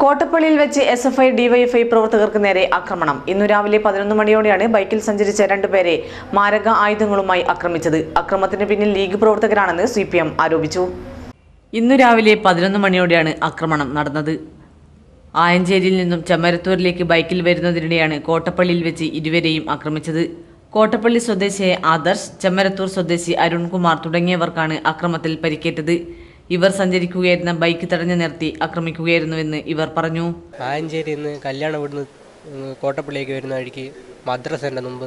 കോട്ടപ്പള്ളിയിൽ വെച്ച് S F I DYFI പ്രവർത്തകർക്ക് നേരെ ആക്രമണം. ഇന്നു രാവിലെ പതിനൊന്ന് മണിയോടെയാണ് ബൈക്കിൽ സഞ്ചരിച്ച രണ്ടുപേരെ മാരക ആയുധങ്ങളുമായി ആക്രമിച്ചത്. അക്രമത്തിന് പിന്നിൽ ലീഗ് പ്രവർത്തകരാണെന്ന് സി ആരോപിച്ചു. ഇന്നു രാവിലെ പതിനൊന്ന് മണിയോടെയാണ് ആക്രമണം നടന്നത്. ആയഞ്ചേരിയിൽ നിന്നും ചമ്മരത്തൂരിലേക്ക് ബൈക്കിൽ വരുന്നതിനിടെയാണ് കോട്ടപ്പള്ളിയിൽ വെച്ച് ഇരുവരെയും ആക്രമിച്ചത്. കോട്ടപ്പള്ളി സ്വദേശിയായ ആദർശ് ചെമ്മരത്തൂർ സ്വദേശി അരുൺകുമാർ തുടങ്ങിയവർക്കാണ് അക്രമത്തിൽ പരിക്കേറ്റത്. ഇവർ സഞ്ചരിക്കുകയായിരുന്ന ബൈക്ക് തടഞ്ഞു നിർത്തി ആക്രമിക്കുകയായിരുന്നുവെന്ന് ഇവർ പറഞ്ഞു. ആഞ്ചേരി കല്യാണം ഇവിടുന്ന് കോട്ടപ്പള്ളിയിലേക്ക് വരുന്ന വഴിക്ക് മദ്രസേന്റെ മുമ്പ്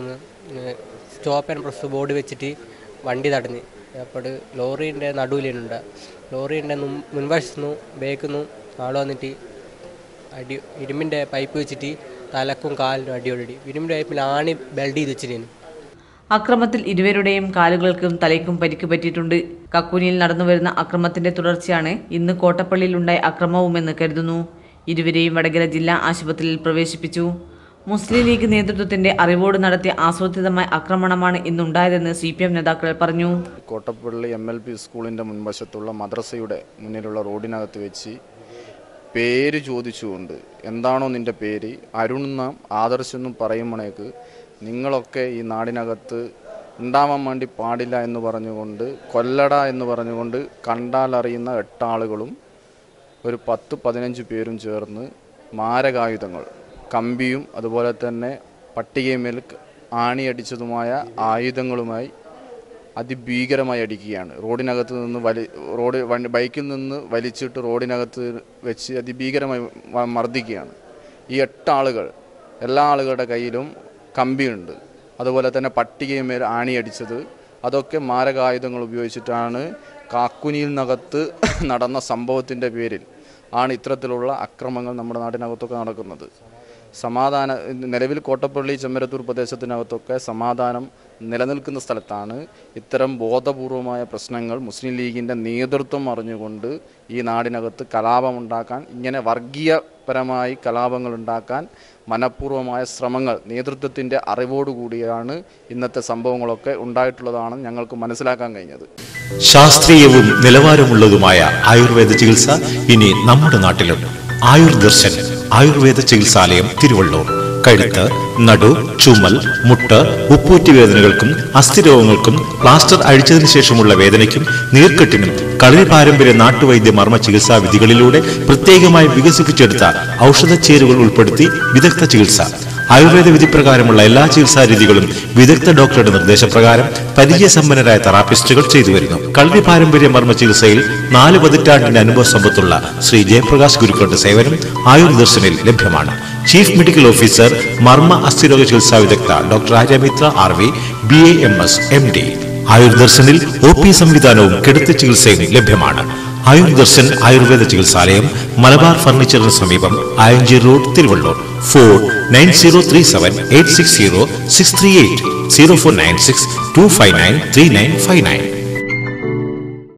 സ്റ്റോപ്പ് ആൻഡ് പ്രസ് ബോർഡ് വെച്ചിട്ട് വണ്ടി തടഞ്ഞ്. അപ്പോൾ ലോറീന്റെ നടുവിലുണ്ട്. ലോറീന്റെ മുൻവശത്തു നിന്നും ബേക്കിൽ നിന്നും ആൾ വന്നിട്ട് അടി ഇരുമ്പിന്റെ പൈപ്പ് വെച്ചിട്ട് തലക്കും കാലിനും അടിയോടി ഇരുമ്പിന്റെ പൈപ്പിൽ ആണി ബെൽഡ് ചെയ്ത് വെച്ചിരുന്നു അക്രമത്തിൽ ഇരുവരുടെയും കാലുകൾക്കും തലയ്ക്കും പരിക്ക് പറ്റിയിട്ടുണ്ട്. കക്കുനിയിൽ നടന്നുവരുന്ന അക്രമത്തിന്റെ തുടർച്ചയാണ് ഇന്ന് കോട്ടപ്പള്ളിയിലുണ്ടായ അക്രമവുമെന്ന് കരുതുന്നു. ഇരുവരെയും വടകര ജില്ലാ ആശുപത്രിയിൽ പ്രവേശിപ്പിച്ചു. മുസ്ലിം ലീഗ് നേതൃത്വത്തിന്റെ അറിവോട് നടത്തിയ ആസൂത്രിതമായ ആക്രമണമാണ് ഇന്നുണ്ടായതെന്ന് സി പി എം നേതാക്കൾ പറഞ്ഞു. കോട്ടപ്പള്ളി എം എൽ പി സ്കൂളിന്റെ മുൻവശത്തുള്ള മദ്രസയുടെ മുന്നിലുള്ള റോഡിനകത്ത് വെച്ച് പേര് ചോദിച്ചുകൊണ്ട് എന്താണോ നിന്റെ പേര്? അരുൺ നാം ആദർശെന്നും പറയുമ്പോഴേക്ക് നിങ്ങളൊക്കെ ഈ നാടിനകത്ത് ഉണ്ടാവാൻ വേണ്ടി പാടില്ല എന്ന് പറഞ്ഞുകൊണ്ട് കൊല്ലട എന്ന് പറഞ്ഞുകൊണ്ട് കണ്ടാലറിയുന്ന എട്ടാളുകളും ഒരു പത്ത് പതിനഞ്ച് പേരും ചേർന്ന് മാരകായുധങ്ങൾ കമ്പിയും അതുപോലെ തന്നെ പട്ടികമേൽ ആണിയടിച്ചതുമായ ആയുധങ്ങളുമായി അതിഭീകരമായി അടിക്കുകയാണ്. റോഡിനകത്ത് നിന്ന് വലി റോഡ് വണ്ടി ബൈക്കിൽ നിന്ന് വലിച്ചിട്ട് റോഡിനകത്ത് വെച്ച് അതിഭീകരമായി മർദ്ദിക്കുകയാണ്. ഈ എട്ടാളുകൾ എല്ലാ ആളുകളുടെ കയ്യിലും കമ്പിയുണ്ട്. അതുപോലെ തന്നെ പട്ടികയുമേൽ ആണിയടിച്ചത് അതൊക്കെ മാരകായുധങ്ങൾ ഉപയോഗിച്ചിട്ടാണ് കാക്കുനിയിൽ നകത്ത് നടന്ന സംഭവത്തിന്റെ പേരിൽ ആണ് ഇത്തരത്തിലുള്ള അക്രമങ്ങൾ നമ്മുടെ നാടിനകത്തൊക്കെ നടക്കുന്നത്. സമാധാന നിലവിൽ കോട്ടപ്പള്ളി ചെമ്മരത്തൂർ പ്രദേശത്തിനകത്തൊക്കെ സമാധാനം നിലനിൽക്കുന്ന സ്ഥലത്താണ് ഇത്തരം ബോധപൂർവമായ പ്രശ്നങ്ങൾ മുസ്ലിം ലീഗിന്റെ നേതൃത്വം അറിഞ്ഞുകൊണ്ട് ഈ നാടിനകത്ത് കലാപമുണ്ടാക്കാൻ ഇങ്ങനെ വർഗീയപരമായി കലാപങ്ങൾ ഉണ്ടാക്കാൻ മനഃപൂർവമായ ശ്രമങ്ങൾ നേതൃത്വത്തിന്റെ അറിവോടുകൂടിയാണ് ഇന്നത്തെ സംഭവങ്ങളൊക്കെ ഉണ്ടായിട്ടുള്ളതാണ് ഞങ്ങൾക്ക് മനസ്സിലാക്കാൻ കഴിഞ്ഞത്. ശാസ്ത്രീയവും നിലവാരമുള്ളതുമായ ആയുർവേദ ചികിത്സ ഇനി നമ്മുടെ നാട്ടിലുണ്ട് ആയുർ ദർശൻ ആയുർവേദ ചികിത്സാലയം തിരുവള്ളൂർ. കഴുത്ത് നടു ചുമൽ മുട്ട് ഉപ്പൂറ്റി വേദനകൾക്കും അസ്ഥിരോഗങ്ങൾക്കും പ്ലാസ്റ്റർ അഴിച്ചതിനു ശേഷമുള്ള വേദനയ്ക്കും നീർക്കെട്ടിനും കളരി പാരമ്പര്യ നാട്ടുവൈദ്യ മർമ്മ ചികിത്സാ വിധികളിലൂടെ പ്രത്യേകമായി വികസിപ്പിച്ചെടുത്ത ഔഷധ ചേരുവകൾ ഉൾപ്പെടുത്തി വിദഗ്ധ ചികിത്സ. ആയുർവേദ വിധിപ്രകാരമുള്ള എല്ലാ ചികിത്സാ രീതികളും വിദഗ്ധ ഡോക്ടറുടെ നിർദ്ദേശപ്രകാരം പരിചയസമ്പന്നരായ തെറാപ്പിസ്റ്റുകൾ ചെയ്തു വരുന്നു. കളരി പാരമ്പര്യ മർമ്മ ചികിത്സയിൽ നാല് പതിറ്റാണ്ടിന്റെ അനുഭവ സമ്പത്തുള്ള ശ്രീ ജയപ്രകാശ് ഗുരുക്കളുടെ സേവനം ആയുർദർശനിൽ ലഭ്യമാണ്. ചീഫ് മെഡിക്കൽ ഓഫീസർ മർമ്മ അസ്ഥിരോഗ ചികിത്സാ വിദഗ്ധ doctor Aryamitra R V B A M S M D. ആയുർദർശനിൽ O P സംവിധാനവും കിടത്തി ചികിത്സയും ലഭ്യമാണ്. ആയുർദർശൻ ആയുർവേദ ചികിത്സാലയം മലബാർ ഫർണിച്ചറിന് സമീപം Ayancheri road Thiruvallur. Four nine zero three seven eight six zero six three eight zero four nine six two five nine three nine five nine